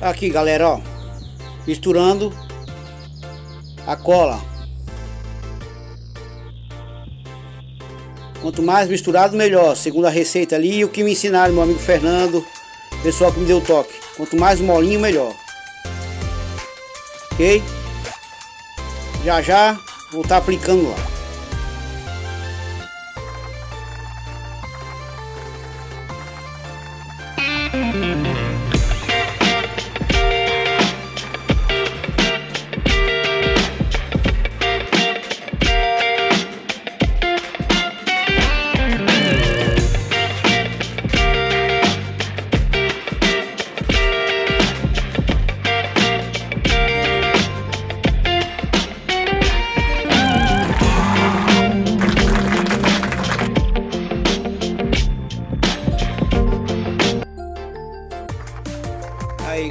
Aqui, galera, ó. Misturando a cola. Quanto mais misturado, melhor. Segundo a receita ali o que me ensinaram, meu amigo Fernando, pessoal que me deu o toque. Quanto mais molinho, melhor. Ok? Já já vou estar tá aplicando lá.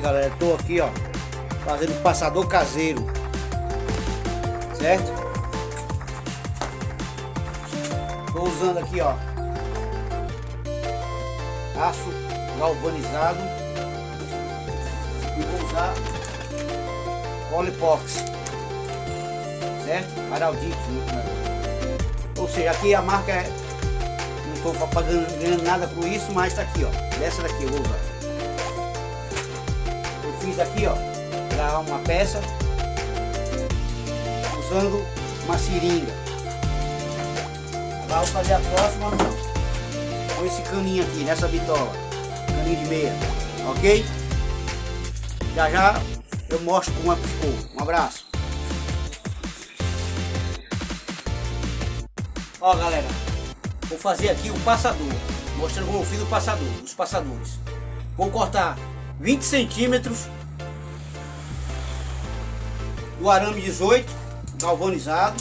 Galera, tô aqui ó Fazendo passador caseiro Certo? Tô usando aqui ó Aço galvanizado E vou usar Polipox Certo? Araldite né? Ou seja, aqui a marca é Não estou pagando nada por isso Mas tá aqui ó Dessa daqui eu vou usar fiz aqui, ó, para uma peça usando uma seringa. Agora vou fazer a próxima com esse caninho aqui, nessa bitola, caninho de meia, ok? Já já eu mostro como é que ficou. Um abraço. Ó galera, vou fazer aqui o passador, mostrando como eu fiz o passador, os passadores. Vou cortar 20 centímetros. Do arame 18 galvanizado.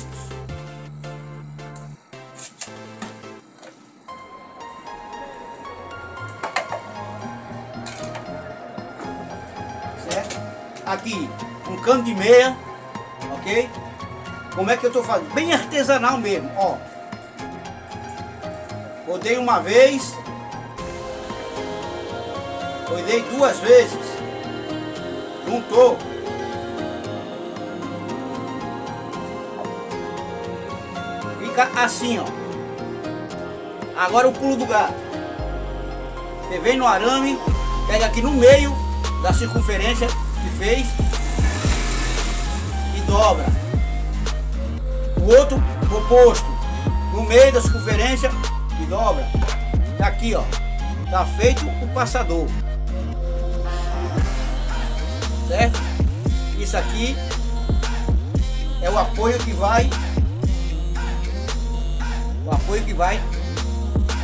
Certo? Aqui um cano de meia ok? Como é que eu tô fazendo? Bem artesanal mesmo ó. Rodei uma vez Rodei duas vezes. Juntou. Fica assim, ó. Agora o pulo do gato. Você vem no arame, pega aqui no meio da circunferência que fez e dobra. O outro oposto, no meio da circunferência e dobra. Tá aqui, ó. Tá feito o passador certo? Isso aqui é o apoio que vai o apoio que vai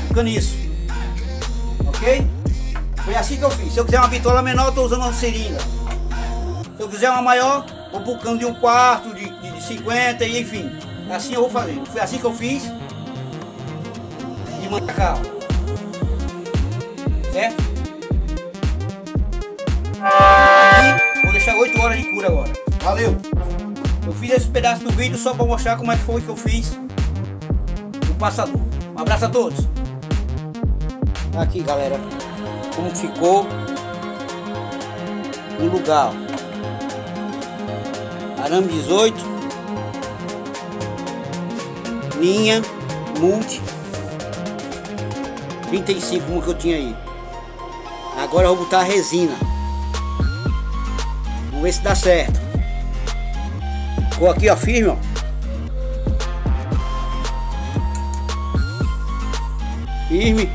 no caniço ok? foi assim que eu fiz se eu quiser uma bitola menor eu estou usando uma seringa se eu quiser uma maior vou pro cano de um quarto de, de, de 50 e enfim assim eu vou fazendo foi assim que eu fiz de mandacal certo? 8 horas de cura agora. Valeu! Eu fiz esse pedaço do vídeo só para mostrar como é que foi que eu fiz o passador. Um abraço a todos! Aqui galera, como ficou o lugar. Arame 18, linha, multi, 35 como que eu tinha aí. Agora eu vou botar a resina. Vamos ver se dá certo. Ficou aqui, ó, firme, ó. Firme.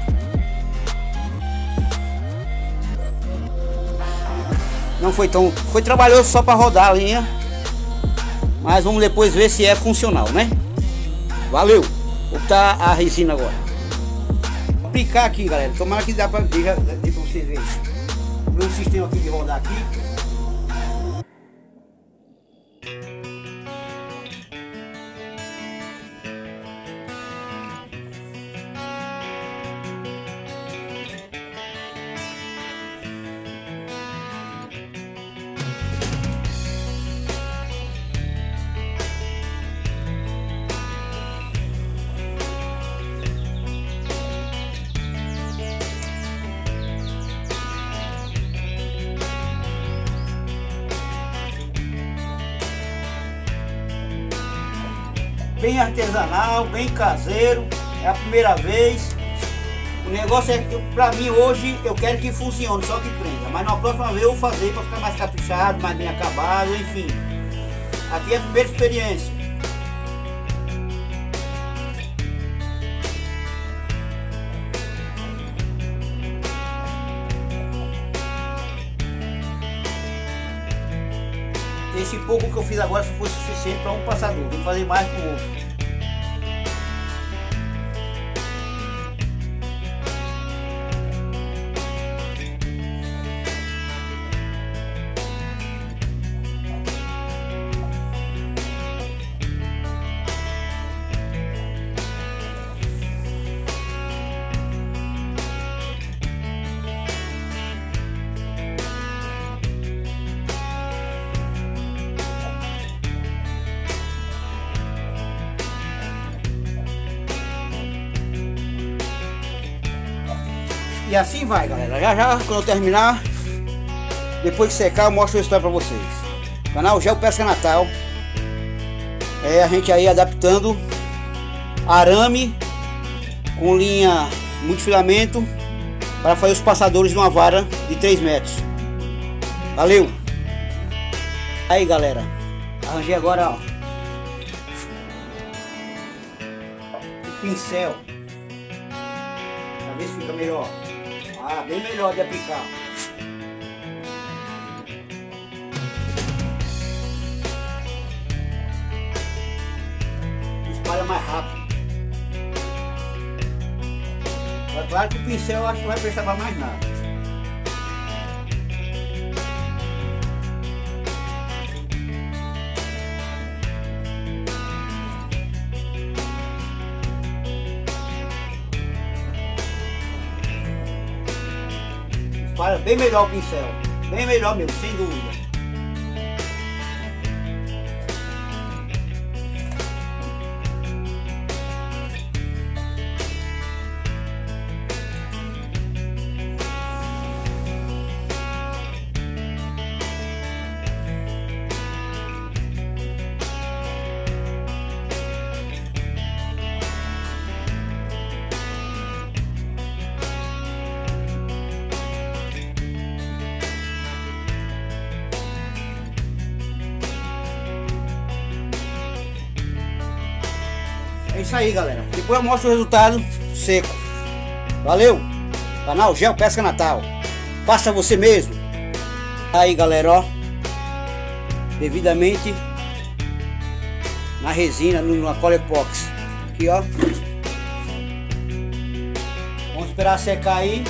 Não foi tão... Foi trabalhoso só para rodar a linha. Mas vamos depois ver se é funcional, né? Valeu. Vou botar a resina agora. Vou aplicar aqui, galera. Tomara que dá para ver, pra vocês verem. O meu sistema aqui de rodar aqui. Bem artesanal, bem caseiro. É a primeira vez. O negócio é que pra mim hoje eu quero que funcione, só que prenda. Mas na próxima vez eu vou fazer para ficar mais caprichado, mais bem acabado, enfim. Aqui é a primeira experiência. Esse pouco que eu fiz agora foi suficiente para um passador, que fazer mais com o outro. E assim vai, galera. Já já, quando eu terminar, depois que secar, eu mostro a história pra vocês. Canal Gel Pesca Natal. É a gente aí adaptando arame com linha multifilamento para fazer os passadores de uma vara de 3 metros. Valeu! Aí galera, arranjei agora ó, o pincel para ver se fica melhor. Ah, bem melhor de aplicar. Espalha mais rápido. É claro que o pincel eu acho que não vai prestar para mais nada. Para bem melhor o pincel. Bem melhor mesmo, sem dúvida. Isso aí, galera. Depois eu mostro o resultado seco. Valeu! Canal Gel Pesca Natal. Faça você mesmo. Aí, galera, ó. Devidamente na resina, na Colepox. Aqui, ó. Vamos esperar secar aí.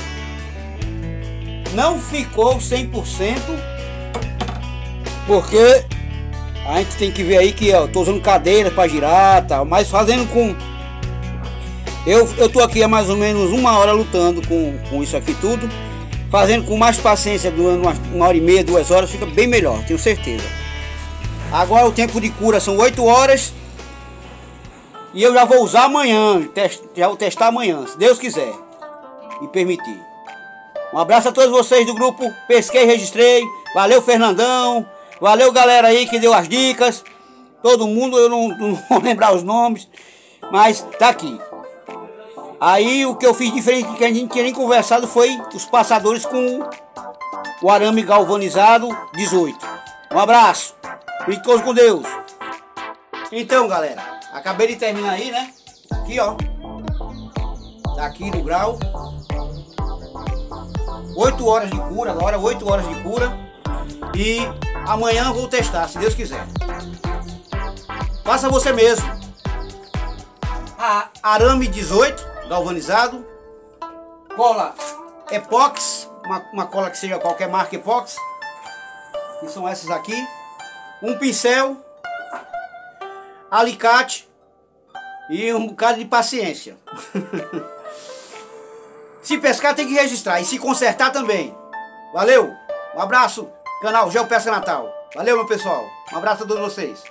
Não ficou 100% porque a gente tem que ver aí que eu tô usando cadeira para girar tal, mas fazendo com eu, eu tô aqui há mais ou menos uma hora lutando com, com isso aqui tudo. Fazendo com mais paciência durante uma, uma hora e meia, duas horas fica bem melhor, tenho certeza. Agora o tempo de cura são 8 horas. E eu já vou usar amanhã já vou testar amanhã, se Deus quiser e permitir. Um abraço a todos vocês do grupo Pesquei Registrei. Valeu Fernandão Valeu, galera aí que deu as dicas. Todo mundo, eu não, não vou lembrar os nomes, mas tá aqui. Aí o que eu fiz diferente que a gente tinha nem conversado foi os passadores com o arame galvanizado 18. Um abraço. Fique todos com Deus. Então, galera, acabei de terminar aí, né? Aqui, ó. Tá aqui no grau. 8 horas de cura, agora 8 horas de cura. E Amanhã vou testar, se Deus quiser. Faça você mesmo. A arame 18, galvanizado. Cola Epox, uma, uma cola que seja qualquer marca Epox. Que são essas aqui. Um pincel. Alicate. E um bocado de paciência. se pescar tem que registrar. E se consertar também. Valeu. Um abraço. Canal Geo Pesca Natal. Valeu, meu pessoal. Um abraço a todos vocês.